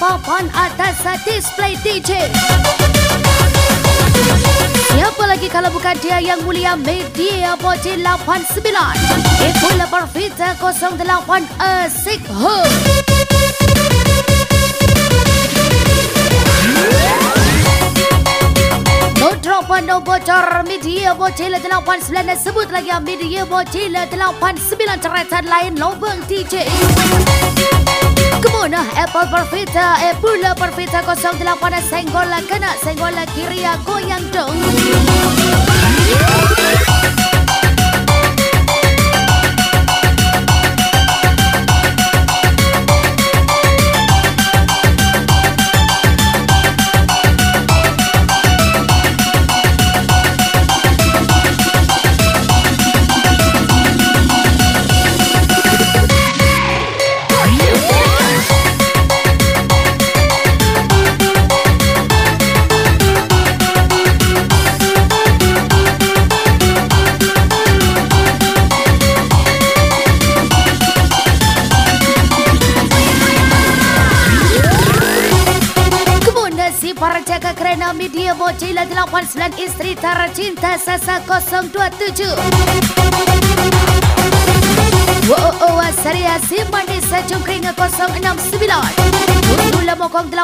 Sabapan atas display DJ. Siapa lagi kalau bukan dia yang mulia Media Bocil 89 Ebola Perfita 08 Asik Hub No drop no bocor Media Bocil 89 Sebut lagi Media Bocil 89 Ceretan lain Lobang DJ Kemana Apple Perfita Apple Perfita 08 Senggol kena Senggol kiri goyang dong. si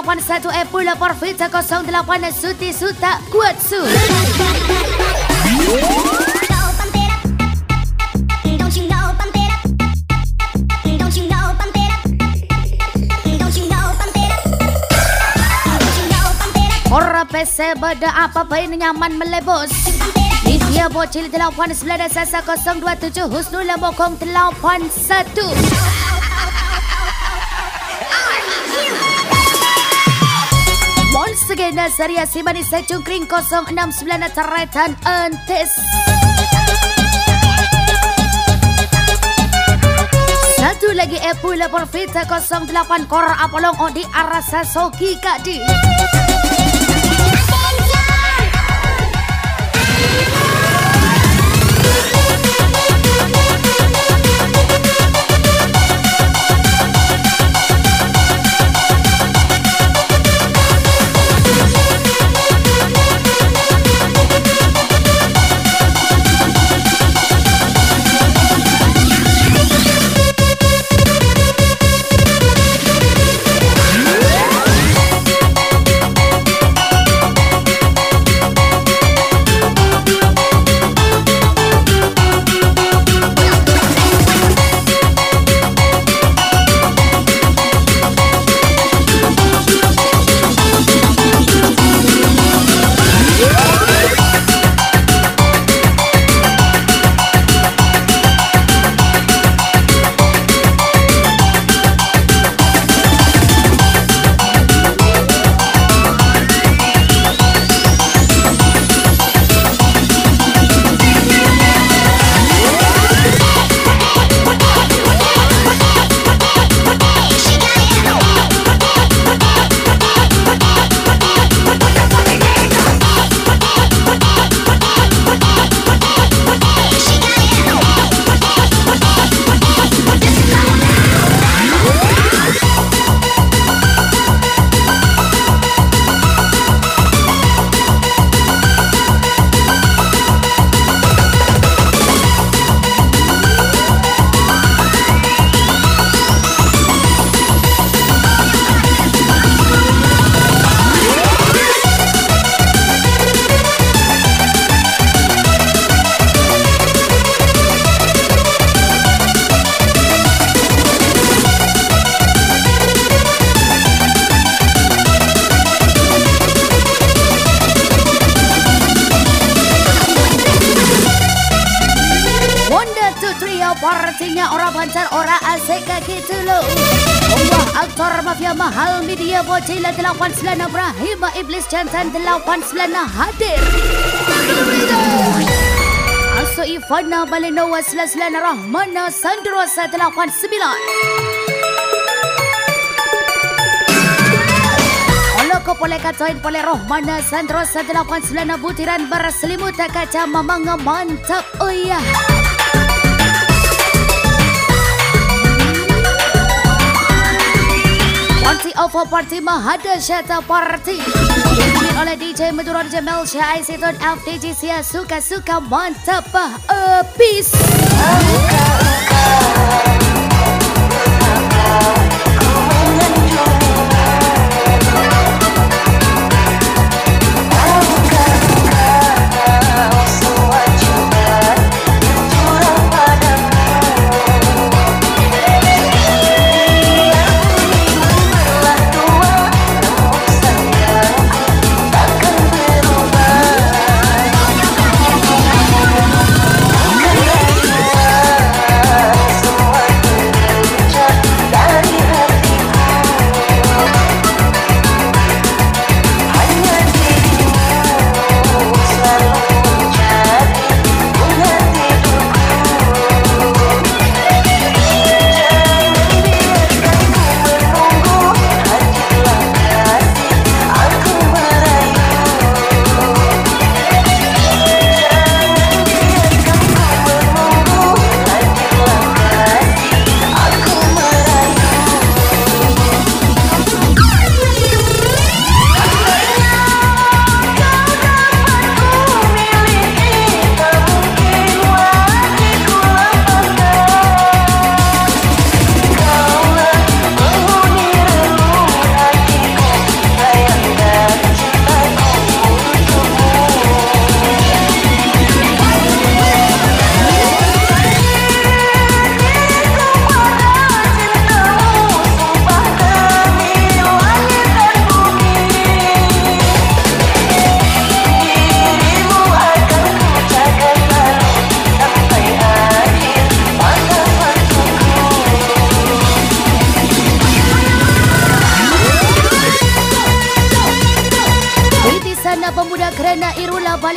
081 E Pula Porvita 08 Suti Suta Kuatsu. Ora PC beda apa ini nyaman melebos Dia bocil 89 sasa 027 Husnul Mokong 81 Again Nazaria Simani Secungkring 069 Teretan Entes Satu lagi Epula Porfita 08 Kor Apolong Odi Arasa Soki Kadi Partinya Taylor 89 Ibrahim Iblis Jantan 89 hadir. Aso Ivana Balenowa Selaslan Rahmana Sandrosa 89 Kau boleh katoin boleh roh mana Sandro 89 butiran berselimut kaca mamang mantap oh ya. Yeah. Party over party Mahada Shata Party. Dipimpin oleh DJ Madura DJ Melsia Aisyton FDG Sia Suka-suka mantap uh, Peace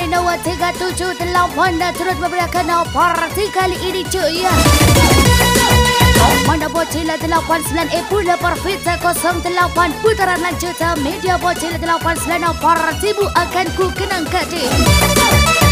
Irula Balinawa 378 dan turut memberikan parti kali ini cuy ya. Mana bocila 89 E pula perfita 08 putaran lanjutan media bocila 89 partimu akan ku kenang kadir.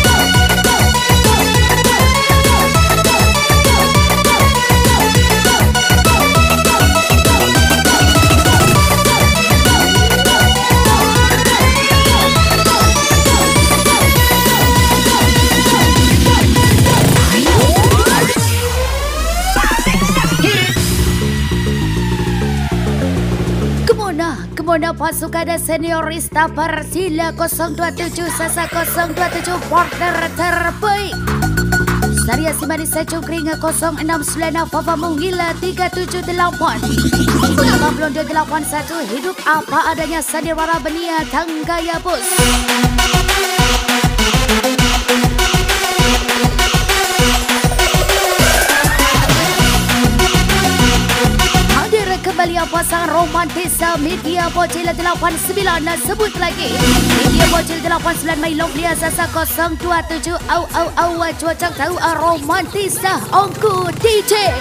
Kemana pasukan seniorista Persila 027 Sasa 027 Porter terbaik. Saria Simani Secung Keringa 069 Fafa Munggila 378 581 Hidup apa adanya Sandiwara Benia Tanggaya Bus kembali pasang romantis media bocil 89 sebut lagi. Media bocil 89 my love dia sasa 027 au au au cuaca tahu romantis ongku DJ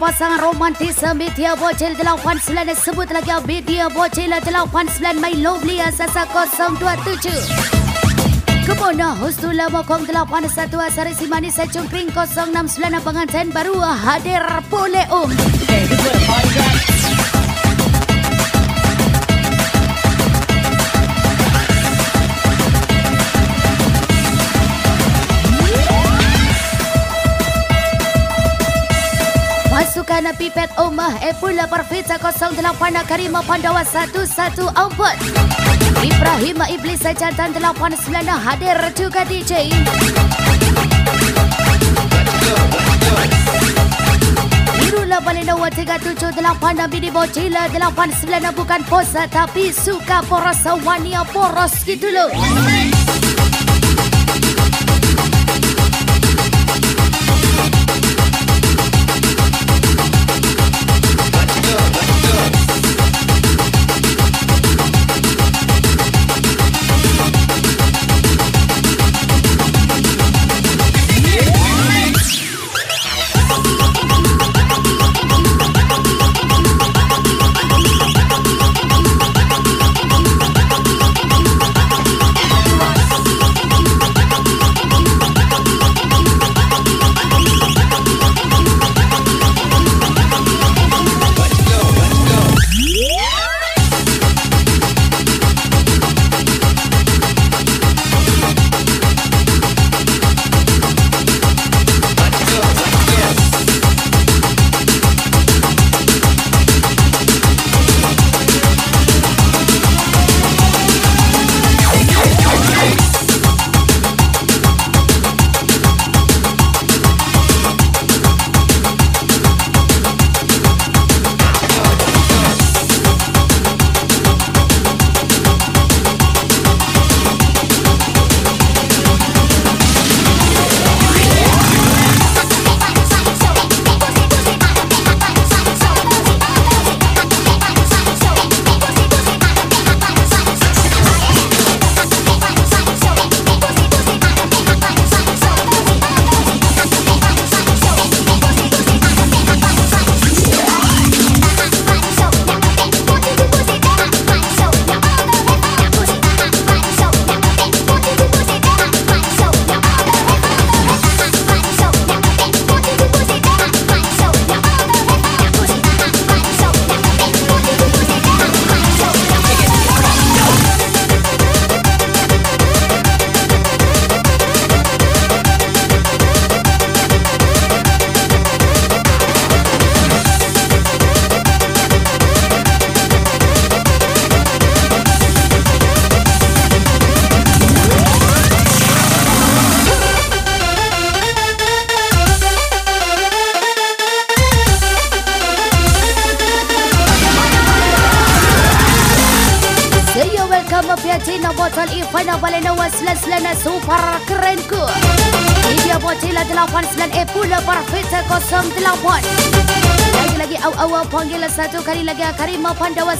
pasangan romantis media bocil 89 sebut lagi media bocil 89 My Lovely Asasa 027 Kemana Hustula Mokong 81 Asari Simani Secungkring 069 Pengantin baru hadir boleh um. Okay, Pasukan Pipet Omah. Epula Perfita 08 Karima Pandawa 114 Ibrahim Iblis Jantan 89 hadir juga DJ Irula Balinawa 378 Bini Bocila 89 bukan posa tapi suka poros. Wania poros gitu loh Pandawa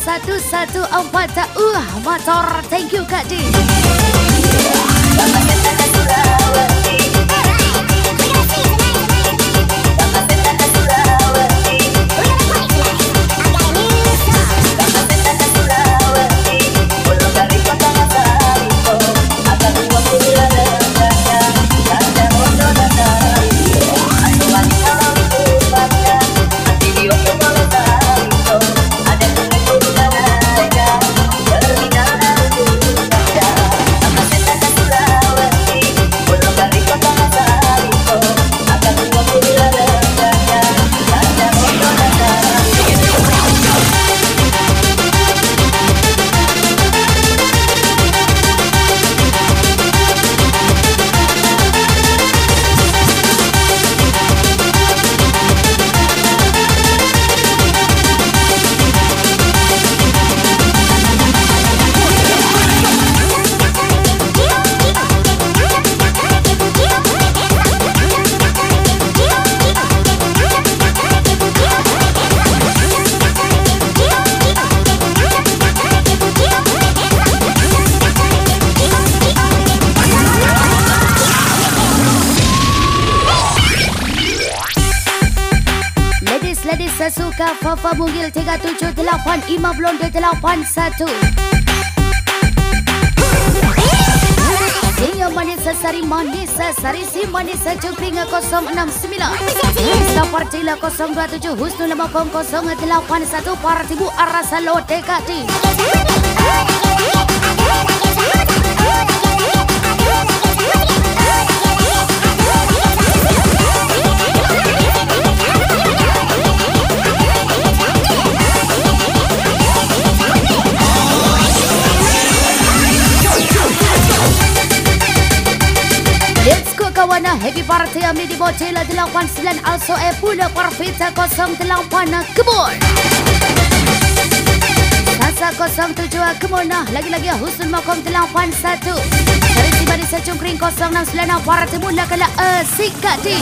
manis cungkring 069 Lisa Partila 027 Husnul Makom 081 Partibu Arasa Lote Kati Kawana Happy party Ami di Bocila 89 Also eh pula Parfita 08 Kebun. Sasa 07 Kemuna Lagi-lagi Husnul Makom 81 Dari Sibari Secungkring 069 Party mula kala Asik Kadi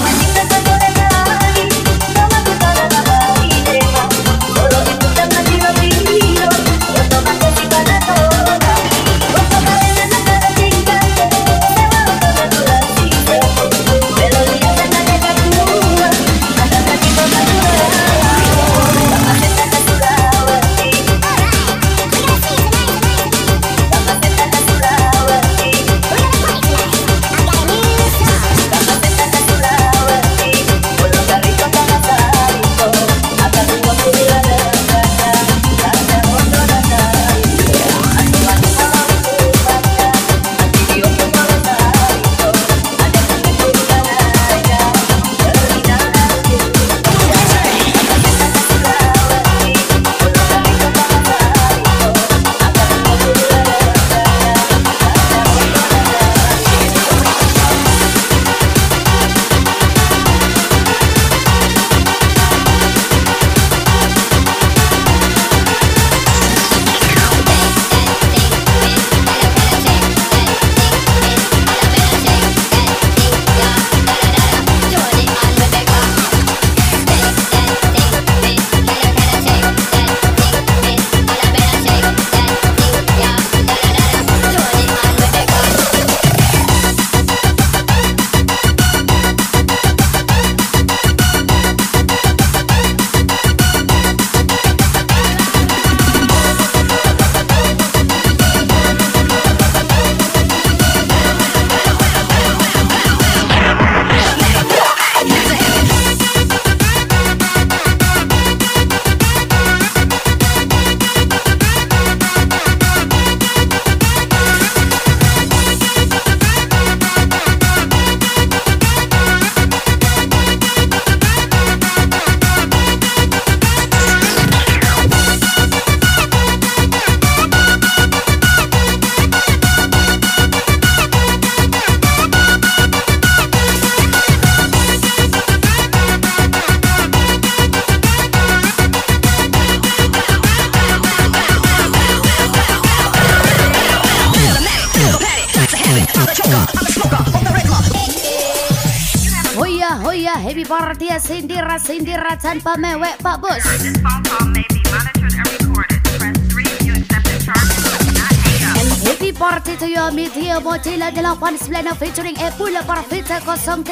89 featuring Epula Parvita 08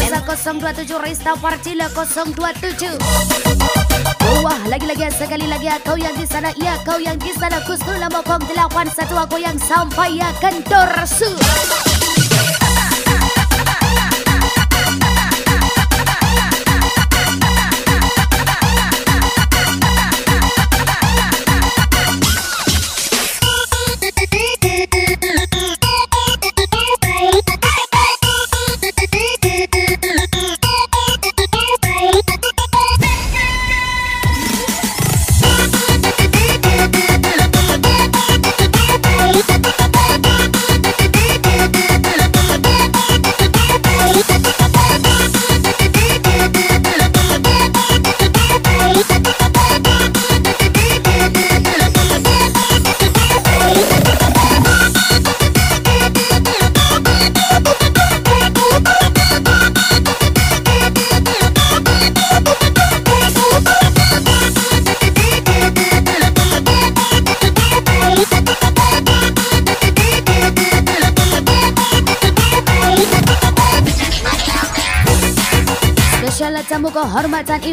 Sasa 027 Rista Partila 027 Wah, lagi-lagi sekali lagi kau yang di sana, ya kau yang di sana. Kusnula Mokong 81 aku yang sampai akan dorsu Thank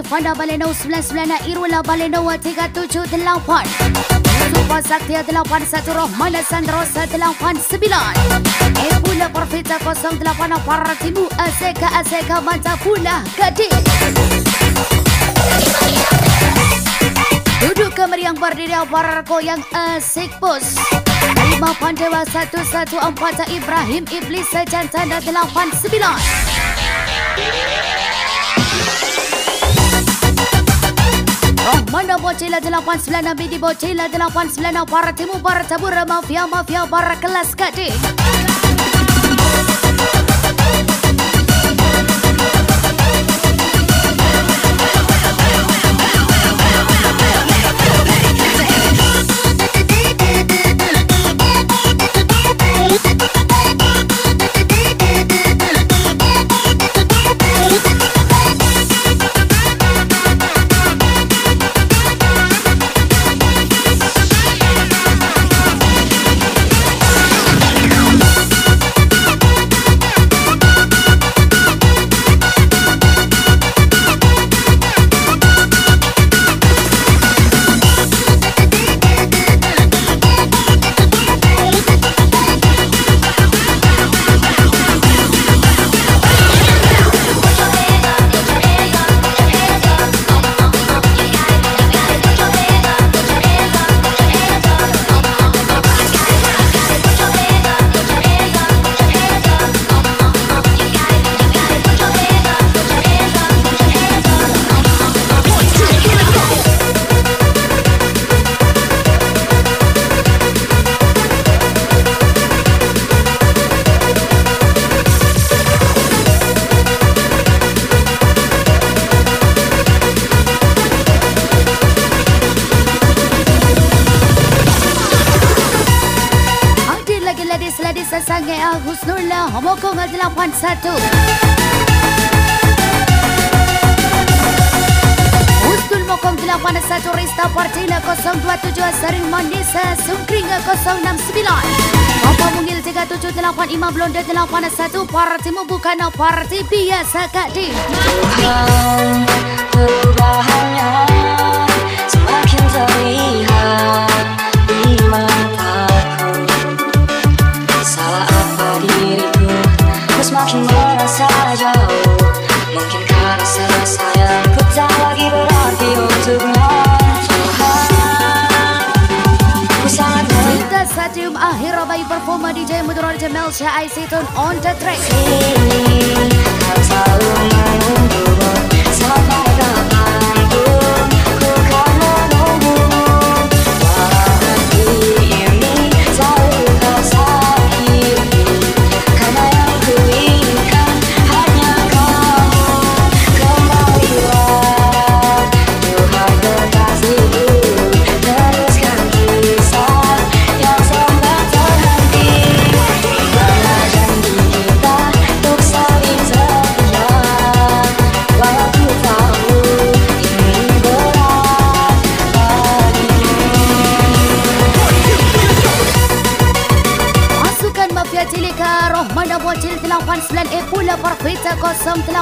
Ivanda Baleno 99 Irula Baleno 378 Super Saktia 81 Rohmana Sandrosa 89 Epula Perfita 08 Partimu Aseka Aseka Mata Pula Gadis. Duduk ke meriang berdiri Barco yang asik bos. Lima Pandewa 114 Ibrahim Iblis Sejantan 89 Mana Bocila 89 Nabi di Bocila 89 Para timu para tabur Mafia mafia para kelas gading Husnullah Homokong 81 Husnul Mokong 81 Rista Partila 027 Saring Manisa Sungkring 069 Papa Mungil 378 Imam Blonda 81 Partimu bukan parti biasa Kak Di Tuhan perubahannya Bayi Performa DJ Mudura Jamel Syah Aisyitun on the track. Ini Kau selalu menunggumu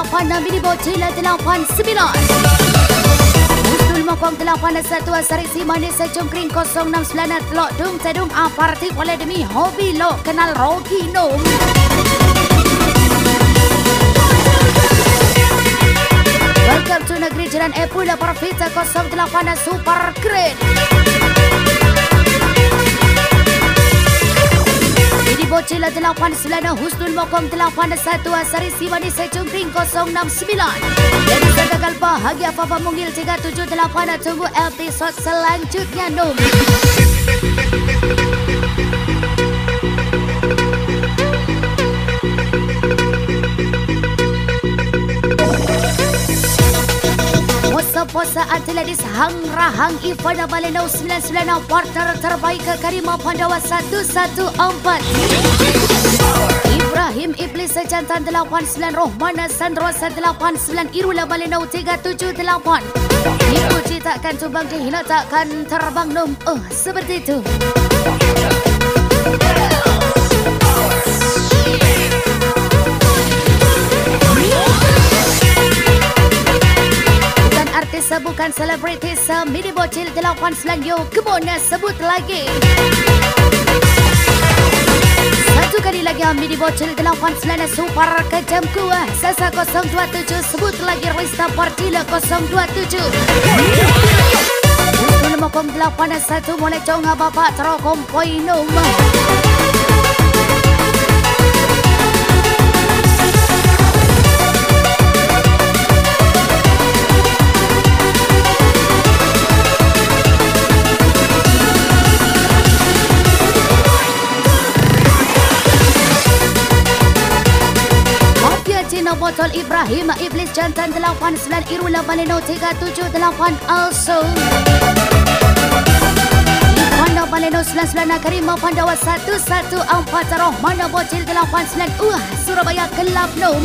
08 Mini Bocil 89 Mustul Mokong 81 Asari Simane Secungkring 069 Telok Dung Tedung Aparti Kuala Demi Hobi Lo Kenal Rogi Nom Welcome to Negeri Jiran E Pula Perfita 08 Super Great Bocila 89 Husnul Mokong 81 Asari Simani Secungkring 069 Jadi saya gagal bahagia Papa Mungil 378 Tunggu episod selanjutnya Nom Posa-posa atletis Hang Rahang Ivana Baleno 99 Partner terbaik ke Karima Pandawa 114 Ibrahim Iblis Sejantan 89 Rohmana Sandrosa 89 Irula Baleno 378 Ibu citakan tumbang dihina takkan terbang nom Oh seperti itu bukan selebritis Midi Bocil 89 Yo. Kemana sebut lagi. Satu kali lagi Midi Bocil 89 Super kejam kuah. Sasa 027 Sebut lagi Rista Partila 027 Untuk 581 Mulai conga bapak Terokom poinum Botol Ibrahim Iblis Jantan 89 Irula Baleno 378 Also. Panda Baleno 99 Karima Pandawa 114 Rohmana Bocil 89 Uh Surabaya Kelab Nom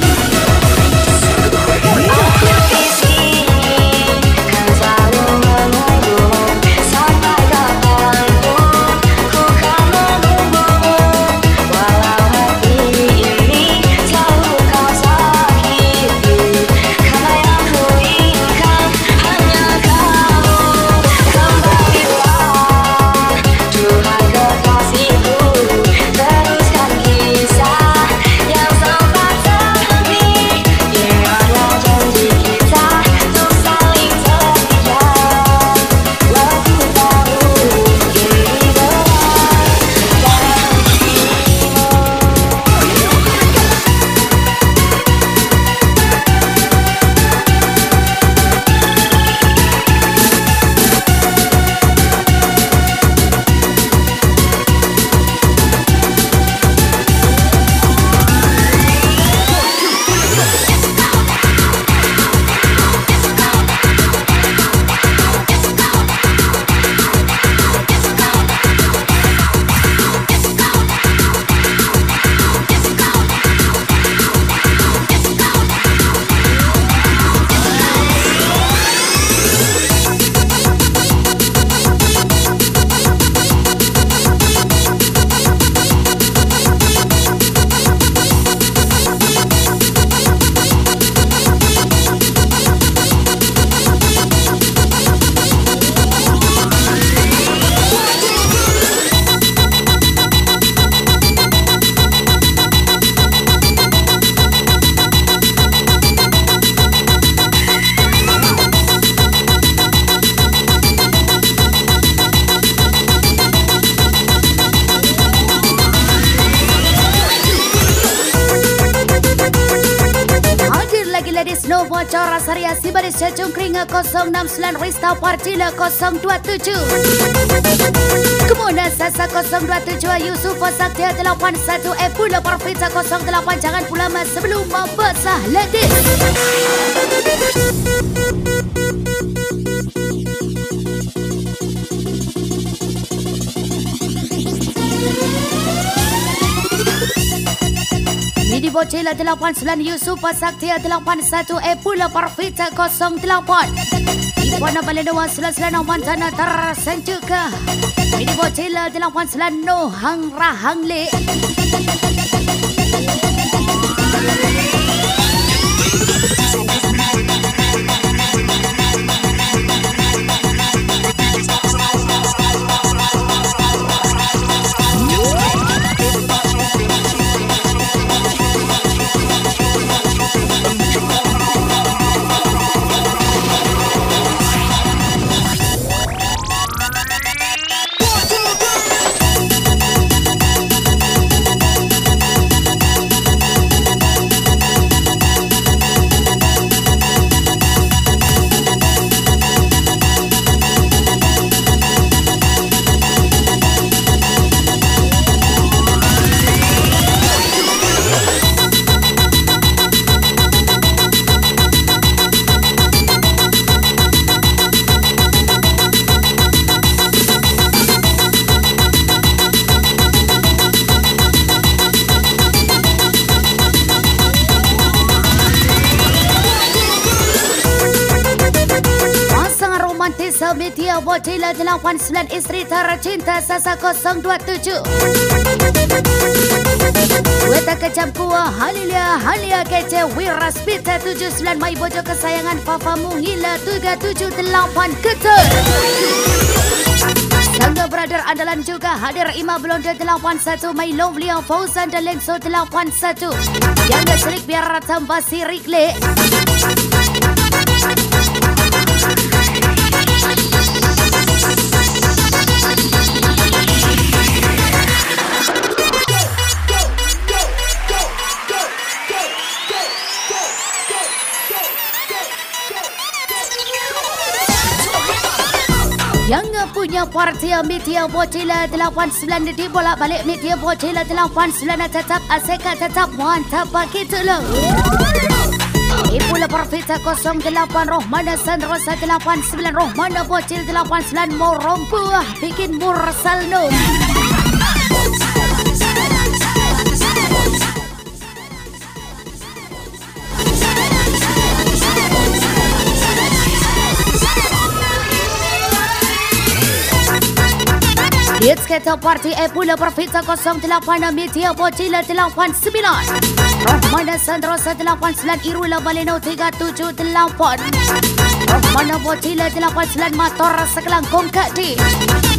069 Rista Partila 027 Kemudian Sasa 027 Yusuf Saktia 81 Epula Parvita 08 Jangan pula mas sebelum membesar ladies Midi Bocila 89 Yusuf Saktia 81 Epula Parvita 08 Ipana Baledoa 99 Mantana tersenjuka Midi Bocila 89 No Hang Rahang Le romantis media bocila 89 isteri tercinta Sasa 027 Weta kecam kuah Halilia Halia kece Wiras Pita 79 Mai bojo kesayangan Fafa Mungila 378 Ketul Sangga Brother andalan juga hadir Ima Blonde 81 My Lovely Fauzan dan Lenso 81 Yang selik biar tambah sirik lek punya parti media bocila 89 di bolak balik media bocila 89 tetap asik tetap mantap bagi tolong. Ibu Perfita 08 Rohmana Sandrosa 89 Rohmana Bocil 89 Morompuah bikin mursal no. Hits Keto Party E Pula Perfita 08 Media Bocila 89 Rohmana Sandrosa 89 Irula Baleno 378 Rohmana Bocila 89 Motor Sekelangkung Kak Di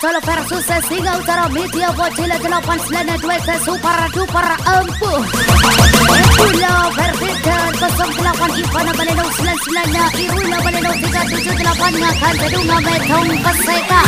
Cina Bocol versus Singa Utara Media Bocil 892 Super Duper Ampuh Pulau Vertikan 08 Ivana Baleno 99 Iruna Baleno 378 Ngakan Kedunga Metong Peseka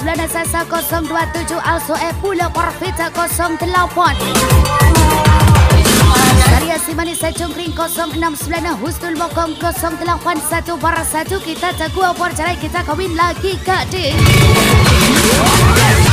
89 Sasa 027 Also E Pulau Perfita 08 Karya Simani Sejong Ring 069 Husnul Mokong 081 Bara 1 Kita teguh bercerai Kita kawin lagi gading Pasukan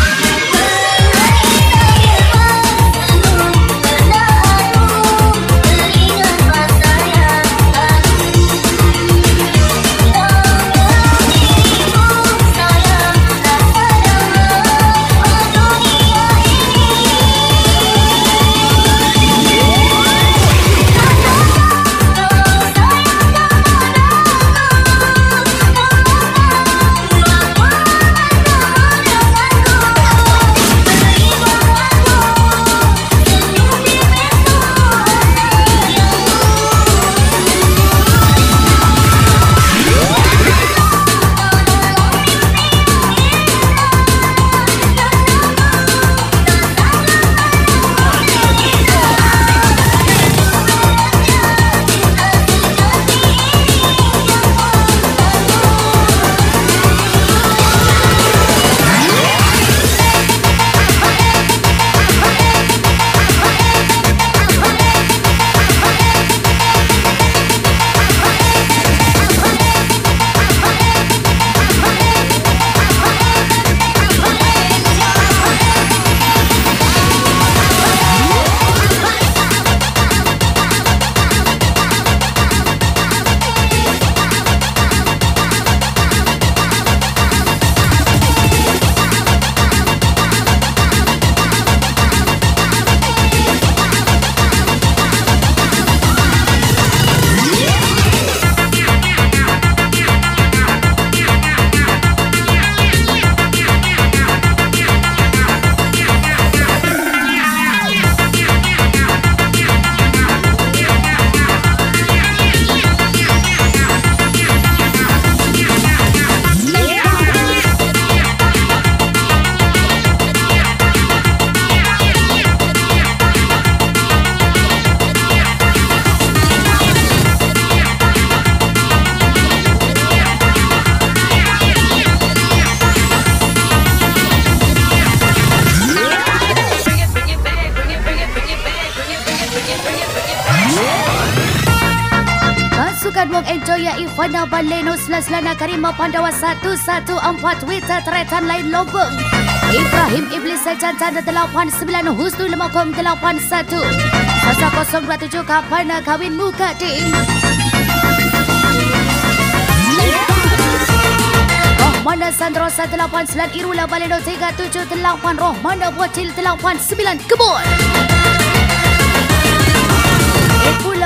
Ivana Baleno Selas-selana Karima Pandawa 114 Wita Teretan Lain Lombong Ibrahim Iblis Sejantan 89 Husnul Makom 81 Sasa 027 Kapana Kawin Muka Ding? Rohmana Sandrosa 89 Irula Baleno 378 Rohmana Bocil 89 Kebun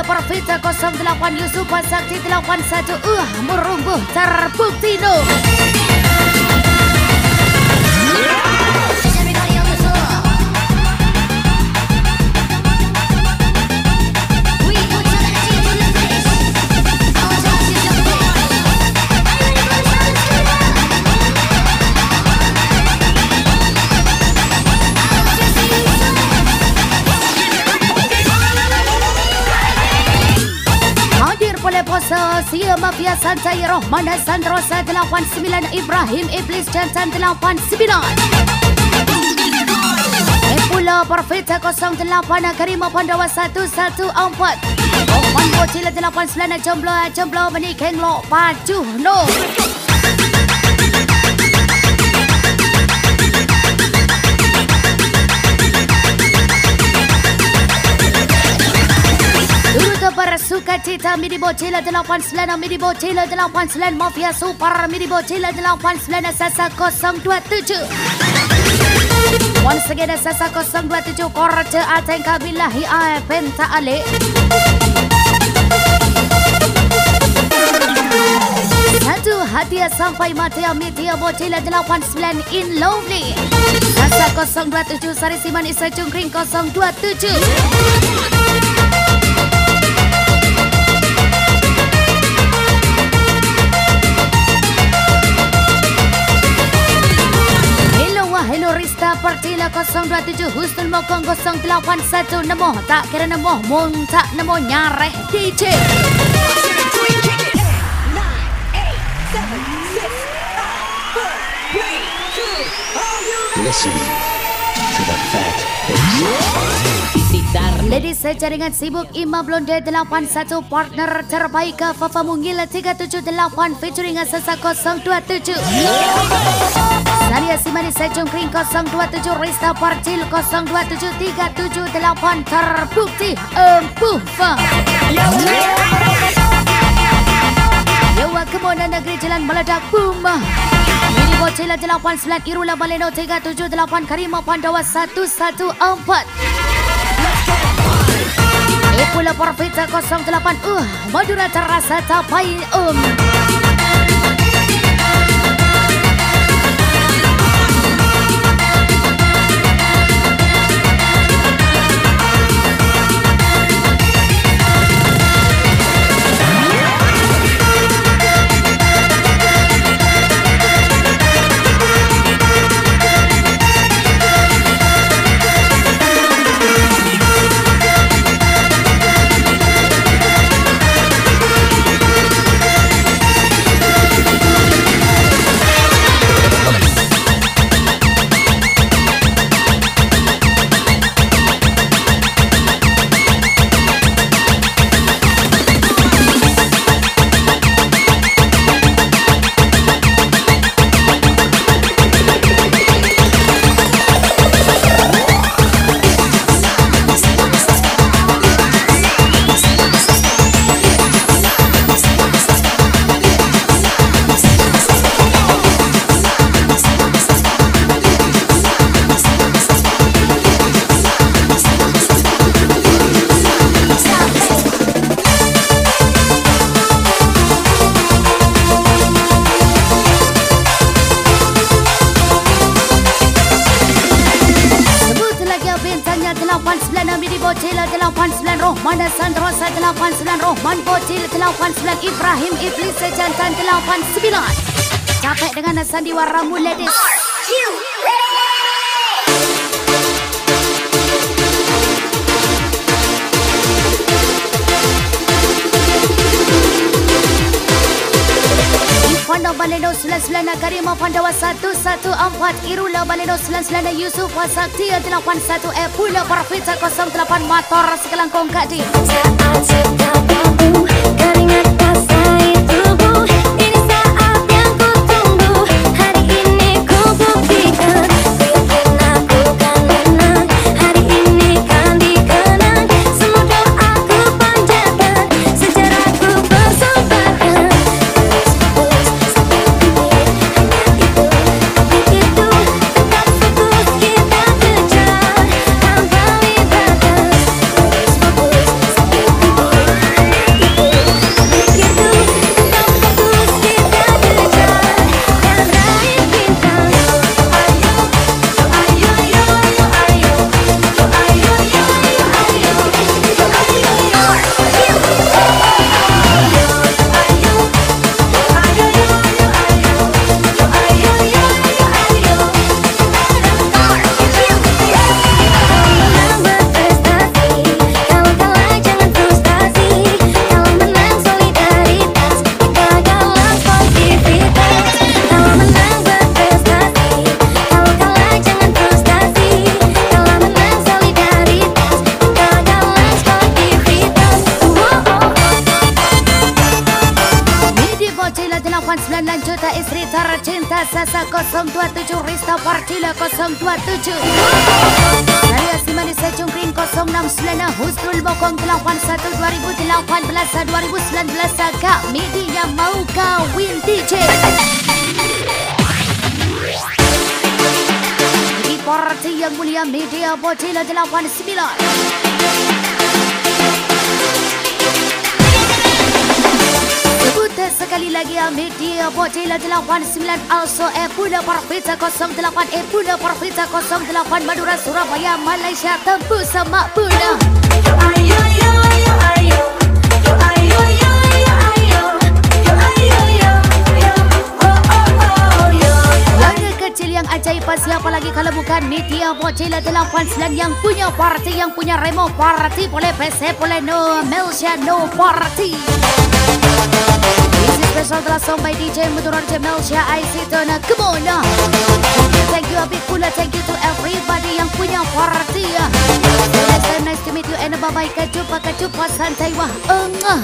Pula Perfita 08 Yusuf Sakti 81 Uh merumbuh terbukti no oleh posa Sia Mafia Santai Rohmana Sandrosa 89 Ibrahim Iblis Jantan 89 Epula Perfita 08 Karima Pandawa 114 Rohman Bocil 89 Jomblo Jomblo Menikeng Lo Pajuh No Turut bersuka cita Midi Bocila 89 Midi Bocila 89 Mafia Super Midi Bocila 89 Sasa 027 Once again Sasa 027 Korja Ateng Ae Penta Alik Satu hadiah sampai mati Media Bocila 89 in Lovely. Sasa 027 Sari Siman Isa Jungkring 027 hello Rista Pertila 027 Husnul Mokong 081 Nemo tak kira nemo Mung tak nemo nyareh DJ Listen to the fat. Ladies saya jaringan sibuk Ima Blonde 81 Partner terbaik Fafa Mungil 378 Featuring Sasa 027 Saria Simani Sejong Kring 027 Rista Parcil 027 378 Terbukti Empuh Yawa Kemoda Negeri Jalan Meledak Boom Mini Bocila 89 Irula Baleno 378 Karima Pandawa 114 Epula Porvita 08 Uh, Madura terasa tapai um dengan sandiwaramu ladies Panda Baleno 99 Karima Pandawa 114 Irula Baleno 99 Yusuf Wasakti 81 E Pula Parfita 08 Motor Sekelangkong Kadi Saat mulia media Bocila 89 Sebut sekali lagi ya media Bocila 89 Also eh Puna Parvita 08 eh Puna Parvita 08 Madura Surabaya Malaysia Tempu Semak Puna siapa lagi kalau bukan Media Bocila 89 yang punya party yang punya Remo party boleh PC boleh no Melsia no party Isi special telah by DJ Muturar Melsia IC Tona Come on now Thank you a big pula Thank you to everybody yang punya party. So next time nice to meet you And bye bye Kejumpa kejumpa santai wah Engah